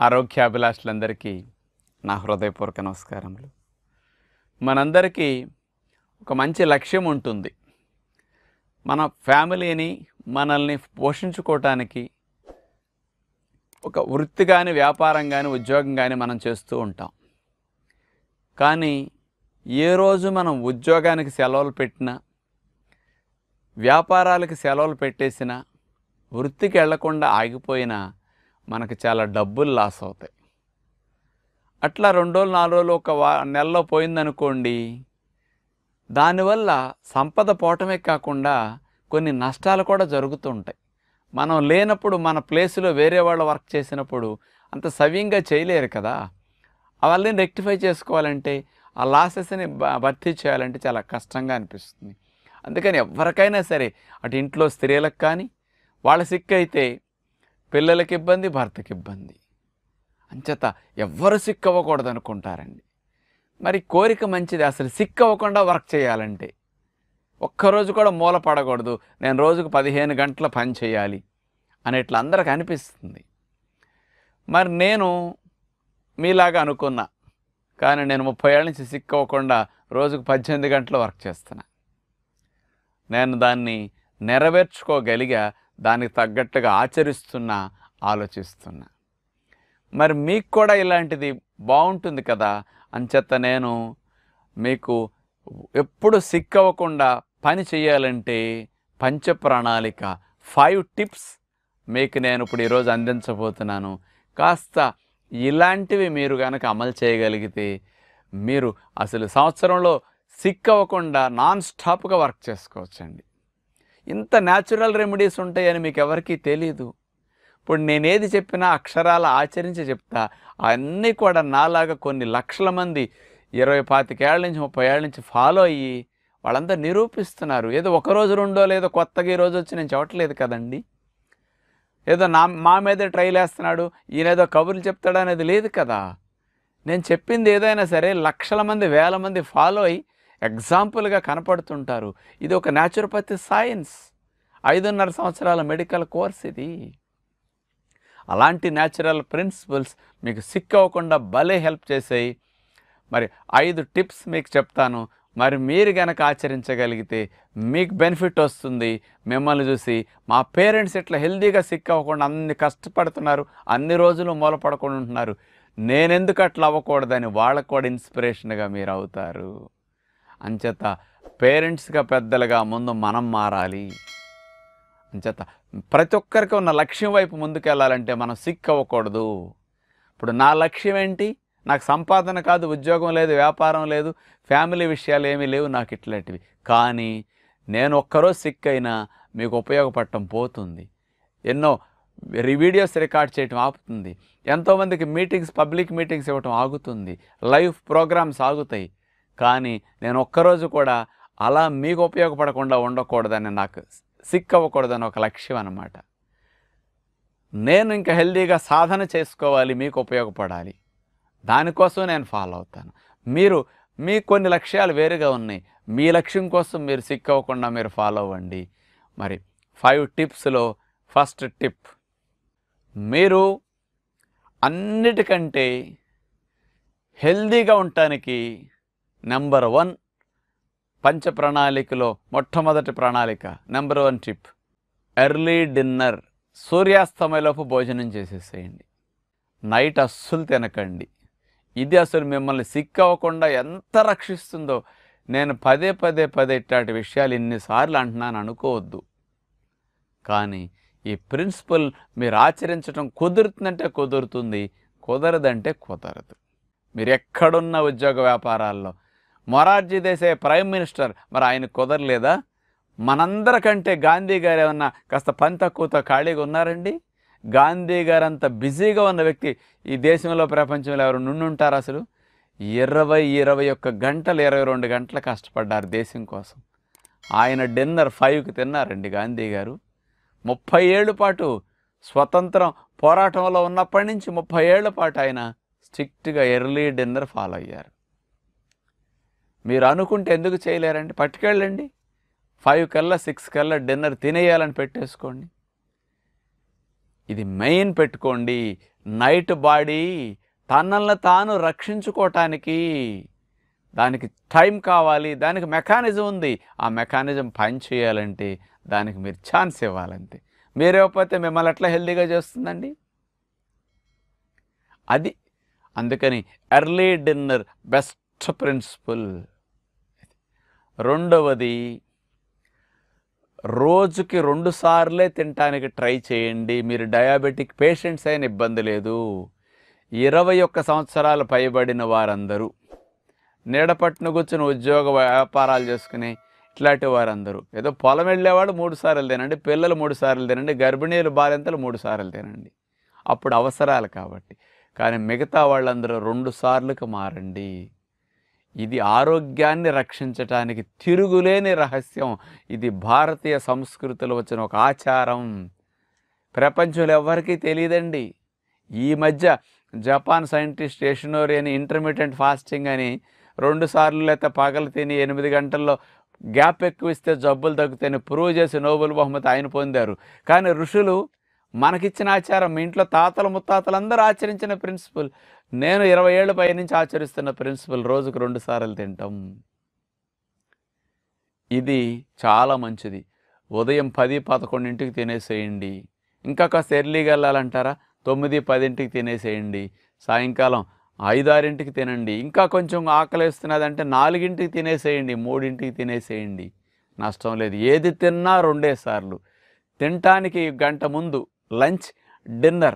ఆరోగ్యాభిలాషులందరికీ నా హృదయపూర్వక నమస్కారములు. మనందరికీ ఒక మంచి లక్ష్యం ఉంటుంది. మన ఫ్యామిలీని మనల్ని పోషించుకోవటానికి ఒక వృత్తి కానీ వ్యాపారం కానీ ఉద్యోగం కానీ మనం చేస్తూ ఉంటాం. కానీ ఏ రోజు మనం ఉద్యోగానికి సెలవులు పెట్టినా వ్యాపారాలకి సెలవులు పెట్టేసినా వృత్తికి వెళ్ళకుండా ఆగిపోయినా మనకు చాలా డబ్బులు లాస్ అవుతాయి. అట్లా రెండు రోజులు నాలుగు రోజులు ఒక వా నెలలో పోయిందనుకోండి దానివల్ల సంపద పోవటమే కాకుండా కొన్ని నష్టాలు కూడా జరుగుతుంటాయి. మనం లేనప్పుడు మన ప్లేస్లో వేరే వాళ్ళు వర్క్ చేసినప్పుడు అంత సవ్యంగా చేయలేరు కదా. అవన్నీ రెక్టిఫై చేసుకోవాలంటే ఆ లాసెస్ని భర్తీ చేయాలంటే చాలా కష్టంగా అనిపిస్తుంది. అందుకని ఎవరికైనా సరే అటు ఇంట్లో స్త్రీలకు కానీ వాళ్ళ సిక్ అయితే పిల్లలకి ఇబ్బంది భర్తకి ఇబ్బంది. అంచేత ఎవ్వరు సిక్కవ్వకూడదు అనుకుంటారండి మరి కోరిక మంచిది అసలు సిక్ అవ్వకుండా వర్క్ చేయాలంటే ఒక్కరోజు కూడా మూల పడకూడదు. నేను రోజుకు పదిహేను గంటల పని చేయాలి అనేట్లా అందరికి అనిపిస్తుంది. మరి నేను మీలాగా అనుకున్నా. కానీ నేను ముప్పై ఏళ్ళ నుంచి సిక్ అవ్వకుండా రోజుకు పద్దెనిమిది గంటలు వర్క్ చేస్తున్నా. నేను దాన్ని నెరవేర్చుకోగలిగా దానికి తగ్గట్టుగా ఆచరిస్తున్నా ఆలోచిస్తున్నా. మరి మీకు కూడా ఇలాంటిది బాగుంటుంది కదా? అంచేత నేను మీకు ఎప్పుడు సిక్ అవ్వకుండా పని చేయాలంటే పంచ ప్రణాళిక ఫైవ్ టిప్స్ మీకు నేను ఇప్పుడు ఈరోజు అందించబోతున్నాను. కాస్త ఇలాంటివి మీరు కనుక అమలు చేయగలిగితే మీరు అసలు సంవత్సరంలో సిక్ అవ్వకుండా నాన్ స్టాప్గా వర్క్ చేసుకోవచ్చండి. ఇంత న్యాచురల్ రెమెడీస్ ఉంటాయని మీకు ఎవరికీ తెలియదు ఇప్పుడు నేనేది చెప్పినా అక్షరాల ఆచరించి చెప్తా అన్నీ కూడా నాలాగా కొన్ని లక్షల మంది ఇరవై పాతికేళ్ళ నుంచి ముప్పై ఏళ్ళ నుంచి ఫాలో అయ్యి వాళ్ళంతా నిరూపిస్తున్నారు. ఏదో ఒక రోజు రెండో లేదో కొత్తగా ఈ రోజు వచ్చి నేను చెప్పట్లేదు కదండి. ఏదో నా మా మీదే ట్రైల్ వేస్తున్నాడు ఈయనేదో కబుర్లు చెప్తాడు అనేది లేదు కదా. నేను చెప్పింది ఏదైనా సరే లక్షల మంది వేల మంది ఫాలో అయ్యి ఎగ్జాంపుల్గా కనపడుతుంటారు. ఇది ఒక న్యాచురోపతి సైన్స్. ఐదున్నర సంవత్సరాల మెడికల్ కోర్స్ ఇది. అలాంటి న్యాచురల్ ప్రిన్సిపల్స్ మీకు సిక్ అవ్వకుండా భలే హెల్ప్ చేసాయి. మరి ఐదు టిప్స్ మీకు చెప్తాను. మరి మీరు గనక ఆచరించగలిగితే మీకు బెనిఫిట్ వస్తుంది. మిమ్మల్ని చూసి మా పేరెంట్స్ ఇట్లా హెల్దీగా సిక్ అవ్వకుండా అన్ని కష్టపడుతున్నారు. అన్ని రోజులు మూలపడకుండా ఉంటున్నారు నేనెందుకు అట్లా అవ్వకూడదని వాళ్ళకు కూడా ఇన్స్పిరేషన్గా మీరు అవుతారు. అంచేత పేరెంట్స్గా పెద్దలుగా ముందు మనం మారాలి. అంచేత ప్రతి ఒక్కరికి ఉన్న లక్ష్యం వైపు ముందుకెళ్ళాలంటే మనం సిక్ అవ్వకూడదు. ఇప్పుడు నా లక్ష్యం ఏంటి? నాకు సంపాదన కాదు ఉద్యోగం లేదు వ్యాపారం లేదు ఫ్యామిలీ విషయాలు ఏమీ లేవు నాకు ఇట్లాంటివి. కానీ నేను ఒక్కరోజు సిక్ అయినా మీకు ఉపయోగపడటం పోతుంది. ఎన్నో వీడియోస్ రికార్డ్ చేయటం ఆపుతుంది. ఎంతోమందికి మీటింగ్స్ పబ్లిక్ మీటింగ్స్ ఇవ్వటం ఆగుతుంది. లైవ్ ప్రోగ్రామ్స్ ఆగుతాయి. కానీ నేను ఒక్కరోజు కూడా అలా మీకు ఉపయోగపడకుండా ఉండకూడదని నాకు సిక్ అవ్వకూడదని ఒక లక్ష్యం అన్నమాట. నేను ఇంకా హెల్దీగా సాధన చేసుకోవాలి మీకు ఉపయోగపడాలి. దానికోసం నేను ఫాలో అవుతాను. మీరు మీ కొన్ని లక్ష్యాలు వేరుగా ఉన్నాయి. మీ లక్ష్యం కోసం మీరు సిక్ అవ్వకుండా మీరు ఫాలో అవ్వండి. మరి ఫైవ్ టిప్స్లో ఫస్ట్ టిప్. మీరు అన్నిటికంటే హెల్దీగా ఉండటానికి నెంబర్ వన్ పంచ ప్రణాళికలో మొట్టమొదటి ప్రణాళిక number one tip early dinner సూర్యాస్తమయలోపు భోజనం చేసేసేయండి. నైట్ అస్సలు తినకండి. ఇది అసలు మిమ్మల్ని సిక్ అవ్వకుండా ఎంత రక్షిస్తుందో నేను పదే పదే పదే ఇట్లాంటి విషయాలు ఇన్నిసార్లు అంటున్నాను అనుకోవద్దు. కానీ ఈ ప్రిన్సిపల్ మీరు ఆచరించడం కుదురుతుందంటే కుదురుతుంది కుదరదంటే కుదరదు. మీరు ఎక్కడున్న ఉద్యోగ వ్యాపారాల్లో మొరార్జీ దేశాయ్ ప్రైమ్ మినిస్టర్. మరి ఆయన కుదరలేదా? మనందరికంటే గాంధీ గారు ఏమన్నా కాస్త పని తక్కువతో ఖాళీగా ఉన్నారండి? గాంధీ గారు అంత బిజీగా ఉన్న వ్యక్తి ఈ దేశంలో ప్రపంచంలో ఎవరు నుండుంటారు అసలు? ఇరవై ఇరవై ఒక్క గంటలు ఇరవై రెండు గంటలు కష్టపడ్డారు దేశం కోసం. ఆయన డిన్నర్ ఫైవ్కి తిన్నారండి గాంధీ గారు. ముప్పై ఏళ్ళ పాటు స్వతంత్రం పోరాటంలో ఉన్నప్పటి నుంచి ముప్పై ఏళ్ళ పాటు ఆయన స్ట్రిక్ట్గా ఎర్లీ డిన్నర్ ఫాలో అయ్యారు. మీరు అనుకుంటే ఎందుకు చేయలేరండి? పట్టుకెళ్ళండి. ఫైవ్ కల్లా సిక్స్ కల్లా డిన్నర్ తినేయాలని పెట్టేసుకోండి. ఇది మెయిన్ పెట్టుకోండి. నైట్ బాడీ తనల్ని తాను రక్షించుకోవటానికి దానికి టైం కావాలి దానికి మెకానిజం ఉంది. ఆ మెకానిజం పని చేయాలంటే దానికి మీరు ఛాన్స్ ఇవ్వాలంతే. మీరు ఇవ్వకపోతే మిమ్మల్ని ఎట్లా హెల్దీగా చేస్తుందండి? అది. అందుకని ఎర్లీ డిన్నర్ బెస్ట్ ప్రిన్సిపల్ రెండవది రోజుకి రెండు సార్లే తినటానికి ట్రై చేయండి. మీరు డయాబెటిక్ పేషెంట్స్ అయిన ఇబ్బంది లేదు. ఇరవై ఒక్క సంవత్సరాలు పైబడిన వారందరూ నీడపట్టును కూర్చుని ఉద్యోగ వ్యాపారాలు చేసుకుని ఇట్లాంటి వారందరూ. ఏదో పొలం వెళ్ళేవాడు మూడు సార్లు తినండి పిల్లలు మూడు సార్లు తినండి గర్భిణీలు బాలింతలు మూడు సార్లు తినండి. అప్పుడు అవసరాలు కాబట్టి. కానీ మిగతా వాళ్ళందరూ రెండు సార్లకు మారండి. ఇది ఆరోగ్యాన్ని రక్షించటానికి తిరుగులేని రహస్యం. ఇది భారతీయ సంస్కృతిలో వచ్చిన ఒక ఆచారం. ప్రపంచంలో ఎవరికీ తెలియదండి. ఈ మధ్య జపాన్ సైంటిస్ట్ ఎషనోరి అని ఇంటర్మీడియంట్ ఫాస్టింగ్ అని రెండు సార్లు లేకపోతే పగలు తిని ఎనిమిది గంటల్లో గ్యాప్ ఎక్కువ ఇస్తే జబ్బులు తగ్గుతాయని ప్రూవ్ చేసి నోబెల్ బహుమతి ఆయన పొందారు. కానీ ఋషులు మనకిచ్చిన ఆచారం మీ ఇంట్లో తాతలు ముత్తాతలు అందరూ ఆచరించిన ప్రిన్సిపల్. నేను ఇరవై ఏళ్ళ పై నుంచి ఆచరిస్తున్న ప్రిన్సిపల్ రోజుకు రెండు సార్లు తింటాం. ఇది చాలా మంచిది. ఉదయం పది పదకొండింటికి తినేసేయండి. ఇంకా కాస్త ఎర్లీగా వెళ్ళాలంటారా? తొమ్మిది పదింటికి తినేసేయండి. సాయంకాలం ఐదారింటికి తినండి. ఇంకా కొంచెం ఆకలిస్తున్నదంటే నాలుగింటికి తినేసేయండి మూడింటికి తినేసేయండి. నష్టం లేదు. ఏది తిన్నా రెండే సార్లు. తినటానికి గంట ముందు లంచ్ డిన్నర్.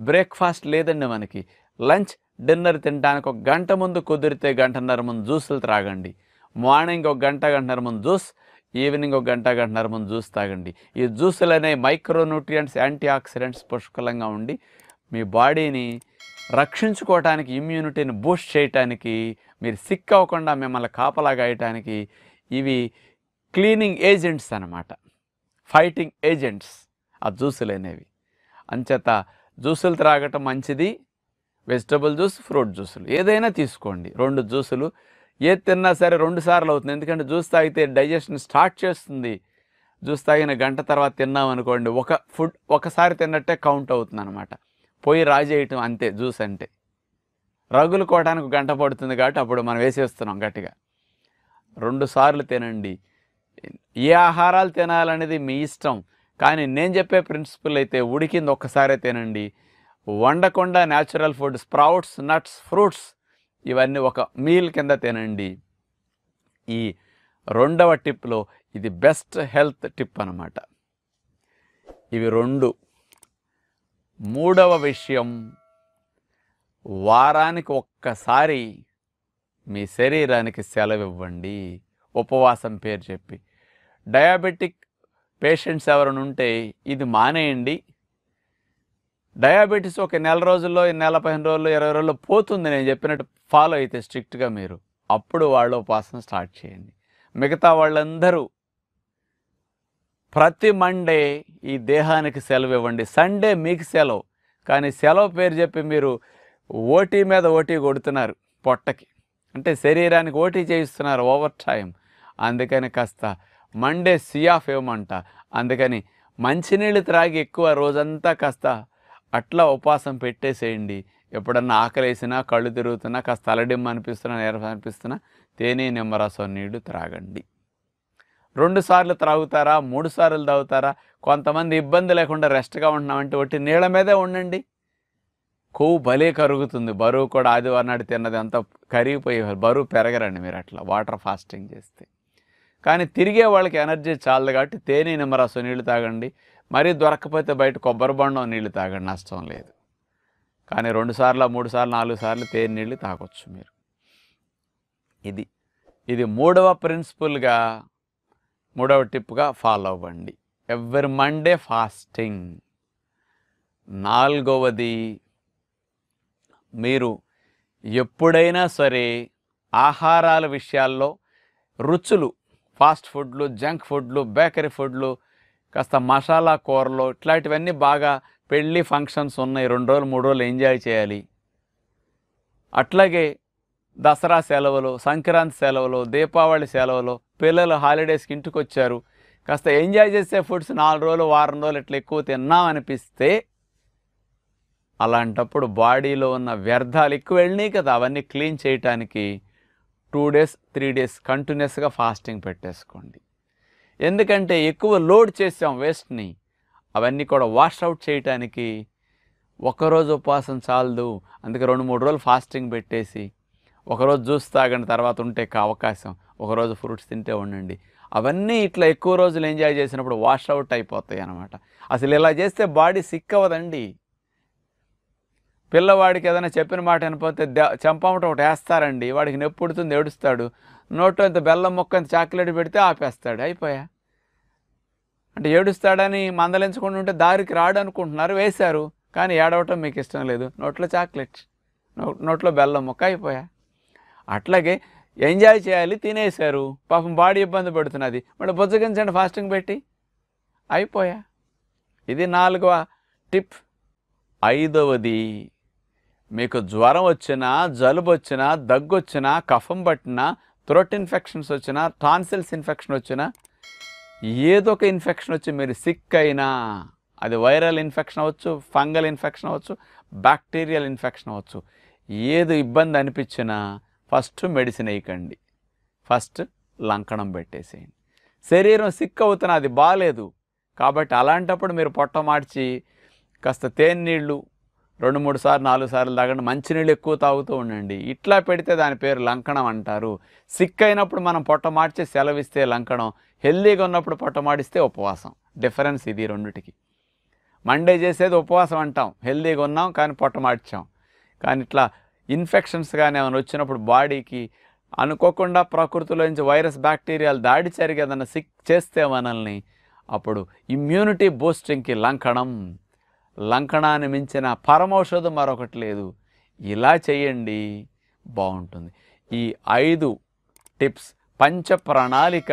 బ్రేక్ఫాస్ట్ లేదండి మనకి. లంచ్ డిన్నర్ తినడానికి ఒక గంట ముందు కుదిరితే గంటన్నర ముందు జ్యూసులు త్రాగండి. మార్నింగ్ ఒక గంట గంటన్నర ముందు జ్యూస్ ఈవినింగ్ ఒక గంట గంటన్నర ముందు జ్యూస్ తాగండి. ఈ జ్యూసులు అనే మైక్రోన్యూట్రియంట్స్ యాంటీ ఆక్సిడెంట్స్ పుష్కలంగా ఉండి మీ బాడీని రక్షించుకోవటానికి ఇమ్యూనిటీని బూస్ట్ చేయటానికి మీరు సిక్ అవ్వకుండా మిమ్మల్ని కాపలా గాయటానికి ఇవి క్లీనింగ్ ఏజెంట్స్ అన్నమాట. Fighting agents. ఆ జ్యూసులు అనేవి అంచేత జ్యూసులు త్రాగటం మంచిది. వెజిటబుల్ జ్యూస్ ఫ్రూట్ జ్యూసులు. ఏదైనా తీసుకోండి. రెండు జ్యూసులు. ఏది తిన్నా సరే రెండు సార్లు అవుతుంది. ఎందుకంటే జ్యూస్ తాగితే డైజెషన్ స్టార్ట్ చేస్తుంది. జ్యూస్ తాగిన గంట తర్వాత తిన్నాం అనుకోండి ఒక ఫుడ్ ఒకసారి తిన్నట్టే కౌంట్ అవుతుంది అనమాట పోయి రాజేయటం అంతే జ్యూస్ అంటే. రగులు కోవడానికి గంట పడుతుంది కాబట్టి అప్పుడు మనం వేసేస్తున్నాం గట్టిగా. రెండు సార్లు తినండి. ఏ ఆహారాలు తినాలనేది మీ ఇష్టం. కానీ నేను చెప్పే ప్రిన్సిపల్ అయితే ఉడికింది ఒక్కసారే తినండి. వండకుండా natural food sprouts nuts fruits ఇవన్నీ ఒక మీల్ కింద తినండి. ఈ రెండవ టిప్లో ఇది బెస్ట్ హెల్త్ టిప్ అన్నమాట. ఇవి రెండు. మూడవ విషయం వారానికి ఒక్కసారి మీ శరీరానికి సెలవివ్వండి. ఉపవాసం పేరు చెప్పి. డయాబెటిక్ పేషెంట్స్ ఎవరైనా ఉంటే ఇది మానేయండి. డయాబెటీస్ ఒక నెల రోజుల్లో నెల పదిహేను రోజుల్లో ఇరవై రోజుల్లో పోతుంది నేను చెప్పినట్టు ఫాలో అయితే స్ట్రిక్ట్గా మీరు. అప్పుడు వాళ్ళ ఉపాసన స్టార్ట్ చేయండి. మిగతా వాళ్ళందరూ ప్రతి మండే ఈ దేహానికి సెలవు ఇవ్వండి. సండే మీకు సెలవు. కానీ సెలవు పేరు చెప్పి మీరు ఓటీ మీద ఓటీ కొడుతున్నారు పొట్టకి. అంటే శరీరానికి ఓటీ చేయిస్తున్నారు ఓవర్ టైం అందుకని కాస్త మండే సియాఫ్ ఏమంట అందుకని మంచినీళ్ళు త్రాగి ఎక్కువ రోజంతా కాస్త అట్లా ఉపవాసం పెట్టేసేయండి. ఎప్పుడన్నా ఆకలేసినా కళ్ళు తిరుగుతున్నా కాస్త తలడిమ్మ అనిపిస్తున్నా నీరసం అనిపిస్తున్నా తేనె నిమ్మరసం నీళ్ళు త్రాగండి. రెండు సార్లు త్రాగుతారా? మూడు సార్లు తాగుతారా? కొంతమంది ఇబ్బంది లేకుండా రెస్ట్గా ఉంటున్నామంటే ఒట్టి నీళ్ళ మీదే ఉండండి. కొవ్వు భలే కరుగుతుంది. బరువు కూడా ఆదివారం నాడు తిన్నది అంతా కరిగిపోయి బరువు పెరగరండి మీరు అట్లా వాటర్ ఫాస్టింగ్ చేస్తే. కానీ తిరిగే వాళ్ళకి ఎనర్జీ చాలదు కాబట్టి తేనె నిమ్మరసం నీళ్ళు తాగండి. మరీ దొరకకపోతే బయట కొబ్బరి బొండం నీళ్ళు తాగండి. నష్టం లేదు. కానీ రెండు సార్లు మూడు సార్లు నాలుగు సార్లు తేనె నీళ్ళు తాగొచ్చు మీరు. ఇది ఇది మూడవ ప్రిన్సిపల్గా మూడవ టిప్గా ఫాలో అవ్వండి. Every Monday fasting. నాలుగవది మీరు ఎప్పుడైనా సరే ఆహారాల విషయాల్లో రుచులు ఫాస్ట్ ఫుడ్లు జంక్ ఫుడ్లు బేకరీ ఫుడ్లు కాస్త మసాలా కూరలు ఇట్లాంటివన్నీ బాగా పెళ్ళి ఫంక్షన్స్ ఉన్నాయి. రెండు రోజులు మూడు రోజులు ఎంజాయ్ చేయాలి. అట్లాగే దసరా సెలవులు సంక్రాంతి సెలవులు దీపావళి సెలవులు పిల్లలు హాలిడేస్కి ఇంటికి వచ్చారు కాస్త ఎంజాయ్ చేసే ఫుడ్స్ నాలుగు రోజులు వారం రోజులు ఇట్లా ఎక్కువ తిన్నాం అనిపిస్తే అలాంటప్పుడు బాడీలో ఉన్న వ్యర్థాలు ఎక్కువ వెళ్ళినాయి కదా అవన్నీ క్లీన్ చేయటానికి. టూ డేస్ త్రీ డేస్ కంటిన్యూస్గా ఫాస్టింగ్ పెట్టేసుకోండి. ఎందుకంటే ఎక్కువ లోడ్ చేసాం వేస్ట్ని అవన్నీ కూడా వాష్ అవుట్ చేయటానికి ఒకరోజు ఉపవాసం చాలదు. అందుకే రెండు మూడు రోజులు ఫాస్టింగ్ పెట్టేసి ఒకరోజు జ్యూస్ తాగండి తర్వాత ఉంటే కా అవకాశం. ఒకరోజు ఫ్రూట్స్ తింటే ఉండండి. అవన్నీ ఇట్లా ఎక్కువ రోజులు ఎంజాయ్ చేసినప్పుడు వాష్ అవుట్ అయిపోతాయి అనమాట అసలు ఇలా చేస్తే బాడీ సిక్ అవ్వదండి. పిల్లవాడికి ఏదైనా చెప్పిన మాట వినపోతే ద- చెంపమట ఒకటి వేస్తారండి. వాడికి నెప్పుడుతుంది ఏడుస్తాడు. నోట్లో ఇంత బెల్లం మొక్క ఇంత చాక్లెట్ పెడితే ఆపేస్తాడు. అయిపోయా? అంటే ఏడుస్తాడని మందలించకుండా ఉంటే దారికి రాడు అనుకుంటున్నారు వేశారు. కానీ ఏడవటం మీకు ఇష్టం లేదు. నోట్లో చాక్లెట్ నోట్లో బెల్లం మొక్క అయిపోయా? అట్లాగే ఎంజాయ్ చేయాలి తినేశారు. పాపం బాడీ ఇబ్బంది పడుతున్నది. మళ్ళీ బుజ్జగించండి ఫాస్టింగ్ పెట్టి. అయిపోయా? ఇది నాలుగవ టిప్. ఐదవది. మీకు జ్వరం వచ్చినా జలుబు వచ్చినా దగ్గు వచ్చినా కఫం పట్టినా థ్రోట్ ఇన్ఫెక్షన్స్ వచ్చినా టాన్సిల్స్ ఇన్ఫెక్షన్ వచ్చినా ఏదో ఒక ఇన్ఫెక్షన్ వచ్చి మీరు సిక్ అయినా అది వైరల్ ఇన్ఫెక్షన్ అవ్వచ్చు ఫంగల్ ఇన్ఫెక్షన్ అవ్వచ్చు బ్యాక్టీరియల్ ఇన్ఫెక్షన్ అవ్వచ్చు ఏది ఇబ్బంది అనిపించినా ఫస్ట్ మెడిసిన్ వేయకండి. ఫస్ట్ లంకణం పెట్టేసేయండి. శరీరం సిక్ అవుతున్నా అది బాగాలేదు కాబట్టి అలాంటప్పుడు మీరు పొట్ట మార్చి కాస్త తేనె నీళ్ళు రెండు మూడు సార్లు నాలుగు సార్లు తాగండి. మంచినీళ్ళు ఎక్కువ తాగుతూ ఉండండి. ఇట్లా పెడితే దాని పేరు లంకణం అంటారు. సిక్ అయినప్పుడు మనం పొట్ట మార్చి సెలవిస్తే లంకణం. హెల్దీగా ఉన్నప్పుడు పొట్ట మాడిస్తే ఉపవాసం. డిఫరెన్స్ ఇది రెండిటికి. మండే చేసేది ఉపవాసం అంటాం. హెల్దీగా ఉన్నాం కానీ పొట్ట మార్చాం. కానీ ఇట్లా ఇన్ఫెక్షన్స్ కానీ ఏమైనా వచ్చినప్పుడు బాడీకి అనుకోకుండా ప్రకృతిలో నుంచి వైరస్ బ్యాక్టీరియాలు దాడి జరిగి సిక్ చేస్తే మనల్ని అప్పుడు ఇమ్యూనిటీ బూస్టింగ్కి లంకణం. లంకణాన్ని మించిన పరమౌషధం మరొకటి లేదు. ఇలా చేయండి బాగుంటుంది. ఈ ఐదు టిప్స్ పంచ ప్రణాళిక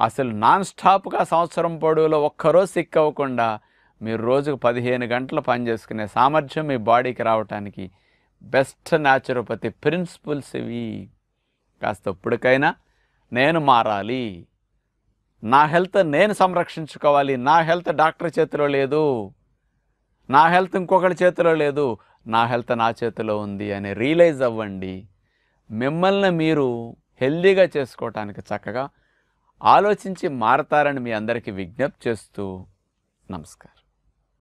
అసలు నాన్ స్టాప్గా సంవత్సరం పొడవులో ఒక్కరోజు సిక్ అవ్వకుండా మీరు రోజుకు పదిహేను గంటలు పనిచేసుకునే సామర్థ్యం మీ బాడీకి రావటానికి బెస్ట్ న్యాచురోపతి ప్రిన్సిపల్స్ ఇవి కాస్త ఇప్పటికైనా నేను మారాలి. నా హెల్త్ నేను సంరక్షించుకోవాలి. నా హెల్త్ డాక్టర్ చేతిలో లేదు. నా హెల్త్ ఇంకొకటి చేతిలో లేదు నా హెల్త్ నా చేతిలో ఉంది అని రియలైజ్ అవ్వండి. మిమ్మల్ని మీరు హెల్దీగా చేసుకోవటానికి చక్కగా ఆలోచించి మారతారని మీ అందరికీ విజ్ఞప్తి చేస్తూ నమస్కారం.